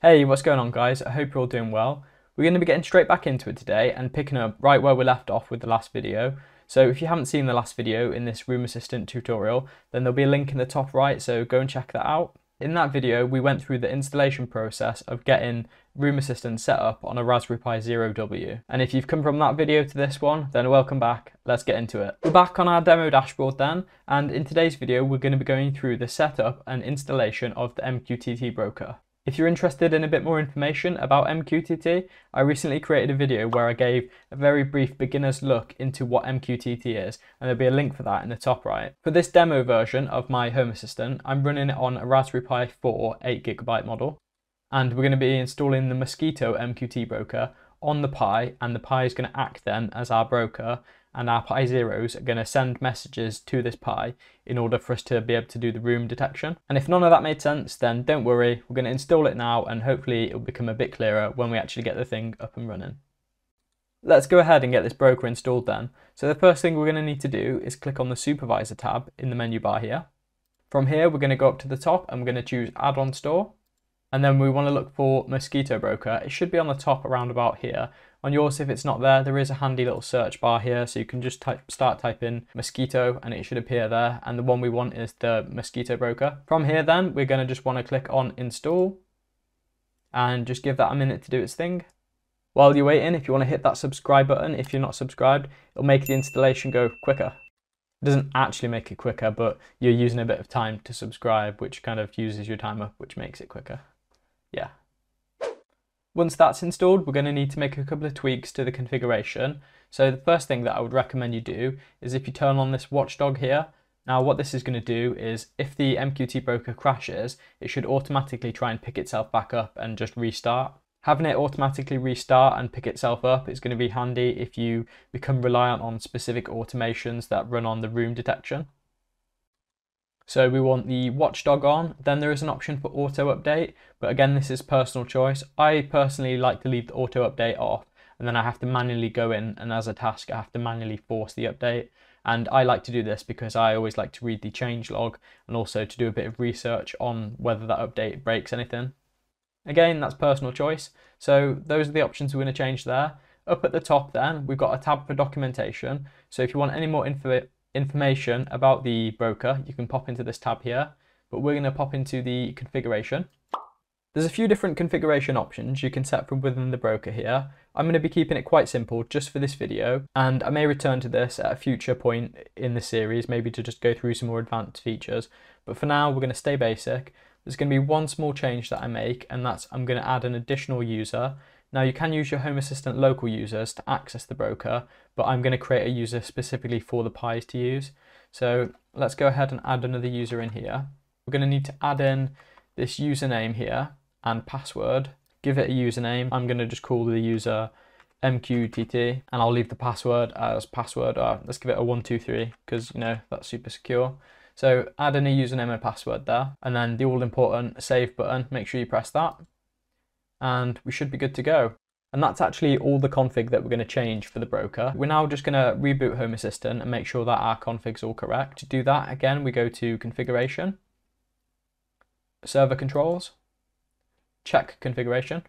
Hey, what's going on guys? I hope you're all doing well. We're going to be getting straight back into it today and picking up right where we left off with the last video. So if you haven't seen the last video in this Room Assistant tutorial, then there'll be a link in the top right, so go and check that out. In that video, we went through the installation process of getting Room Assistant set up on a Raspberry Pi Zero W. And if you've come from that video to this one, then welcome back. Let's get into it. We're back on our demo dashboard then, and in today's video, we're going to be going through the setup and installation of the MQTT broker. If you're interested in a bit more information about MQTT, I recently created a video where I gave a very brief beginner's look into what MQTT is, and there'll be a link for that in the top right. For this demo version of my Home Assistant, I'm running it on a Raspberry Pi 4 8GB model, and we're going to be installing the Mosquitto MQTT broker on the Pi, and the Pi is going to act then as our broker and our Pi Zeros are going to send messages to this Pi in order for us to be able to do the room detection. And if none of that made sense, then don't worry, we're going to install it now and hopefully it'll become a bit clearer when we actually get the thing up and running. Let's go ahead and get this broker installed then. So the first thing we're going to need to do is click on the Supervisor tab in the menu bar here. From here, we're going to go up to the top and we're going to choose Add-on Store. And then we want to look for Mosquitto Broker. It should be on the top around about here. On yours, if it's not there, there is a handy little search bar here, so you can just type, start typing mosquitto and it should appear there. And the one we want is the mosquitto broker. From here then, we're going to just want to click on install and just give that a minute to do its thing. While you're waiting, if you want to hit that subscribe button, if you're not subscribed, it'll make the installation go quicker. It doesn't actually make it quicker, but you're using a bit of time to subscribe, which kind of uses your timer, which makes it quicker. Yeah, once that's installed, we're going to need to make a couple of tweaks to the configuration. So the first thing that I would recommend you do is if you turn on this watchdog here, now what this is going to do is if the MQTT broker crashes, it should automatically try and pick itself back up and just restart. Having it automatically restart and pick itself up is going to be handy if you become reliant on specific automations that run on the room detection. So we want the watchdog on, then there is an option for auto update, but again, this is personal choice. I personally like to leave the auto update off, and then I have to manually go in, and as a task, I have to manually force the update. And I like to do this because I always like to read the change log and also to do a bit of research on whether that update breaks anything. Again, that's personal choice. So those are the options we're to change there. Up at the top then, we've got a tab for documentation. So if you want any more info information about the broker, you can pop into this tab here, but we're going to pop into the configuration. There's a few different configuration options you can set from within the broker here. I'm going to be keeping it quite simple just for this video, and I may return to this at a future point in the series, maybe to just go through some more advanced features. But for now, we're going to stay basic. There's going to be one small change that I make, and that's I'm going to add an additional user. Now you can use your Home Assistant local users to access the broker, but I'm going to create a user specifically for the Pis to use. So let's go ahead and add another user in here. We're going to need to add in this username here and password. Give it a username. I'm going to just call the user MQTT and I'll leave the password as password. Uh, let's give it a 123 because you know that's super secure. So add in a username and password there and then the all important save button, make sure you press that and we should be good to go. And that's actually all the config that we're going to change for the broker. We're now just going to reboot Home Assistant and make sure that our config's all correct. To do that, again, we go to Configuration, Server Controls, Check Configuration,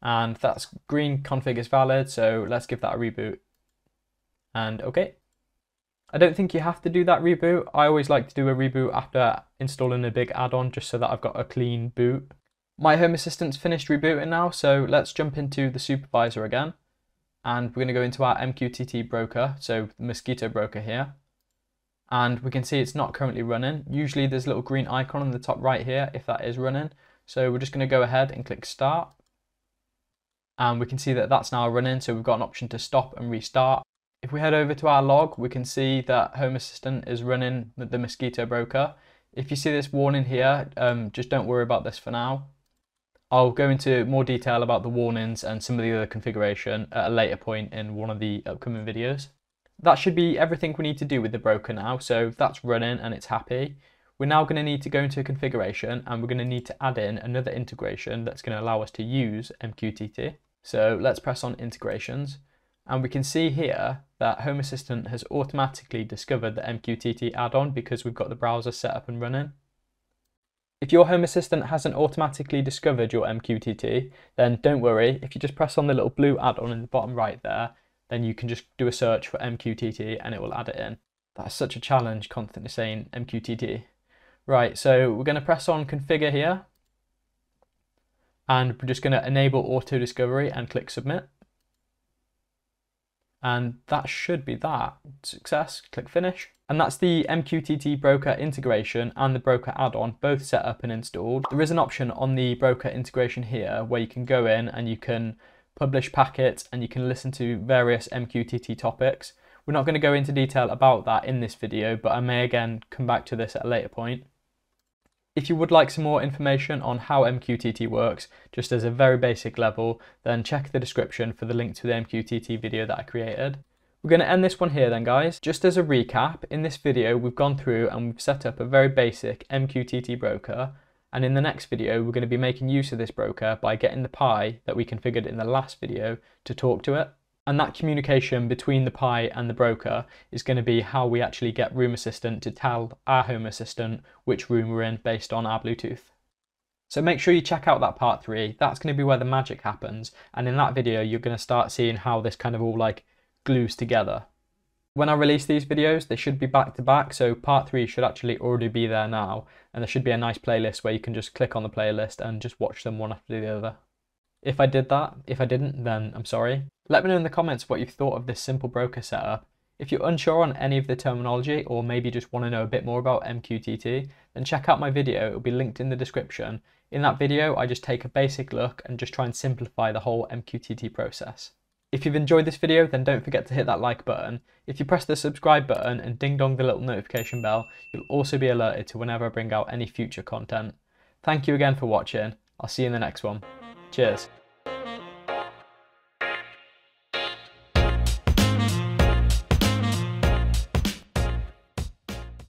and that's green config is valid, so let's give that a reboot. And okay. I don't think you have to do that reboot. I always like to do a reboot after installing a big add-on just so that I've got a clean boot. My Home Assistant's finished rebooting now, so let's jump into the supervisor again. And we're going to go into our MQTT broker, so the Mosquitto broker here. And we can see it's not currently running. Usually there's a little green icon on the top right here if that is running. So we're just going to go ahead and click start. And we can see that that's now running, so we've got an option to stop and restart. If we head over to our log, we can see that Home Assistant is running the Mosquitto broker. If you see this warning here, um, just don't worry about this for now. I'll go into more detail about the warnings and some of the other configuration at a later point in one of the upcoming videos. That should be everything we need to do with the broker now, so that's running and it's happy. We're now going to need to go into a configuration and we're going to need to add in another integration that's going to allow us to use MQTT. So let's press on integrations and we can see here that Home Assistant has automatically discovered the MQTT add-on because we've got the browser set up and running. If your Home Assistant hasn't automatically discovered your MQTT, then don't worry. If you just press on the little blue add-on in the bottom right there, then you can just do a search for MQTT and it will add it in. That's such a challenge, constantly saying MQTT. Right, so we're going to press on configure here. And we're just going to enable auto discovery and click submit. And that should be that. Success, click finish. And that's the MQTT broker integration and the broker add-on both set up and installed. There is an option on the broker integration here where you can go in and you can publish packets and you can listen to various MQTT topics. We're not going to go into detail about that in this video, but I may again come back to this at a later point. If you would like some more information on how MQTT works, just as a very basic level, then check the description for the link to the MQTT video that I created. We're going to end this one here then guys. Just as a recap, in this video we've gone through and we've set up a very basic MQTT broker and in the next video we're going to be making use of this broker by getting the Pi that we configured in the last video to talk to it. And that communication between the Pi and the broker is going to be how we actually get Room Assistant to tell our Home Assistant which room we're in based on our Bluetooth. So make sure you check out that part three. That's going to be where the magic happens. And in that video, you're going to start seeing how this kind of all like glues together. When I release these videos, they should be back to back. So part three should actually already be there now. And there should be a nice playlist where you can just click on the playlist and just watch them one after the other. If I did that, if I didn't, then I'm sorry. Let me know in the comments what you thought of this simple broker setup. If you're unsure on any of the terminology or maybe just want to know a bit more about MQTT, then check out my video, it'll be linked in the description. In that video, I just take a basic look and just try and simplify the whole MQTT process. If you've enjoyed this video, then don't forget to hit that like button. If you press the subscribe button and ding dong the little notification bell, you'll also be alerted to whenever I bring out any future content. Thank you again for watching. I'll see you in the next one. Cheers.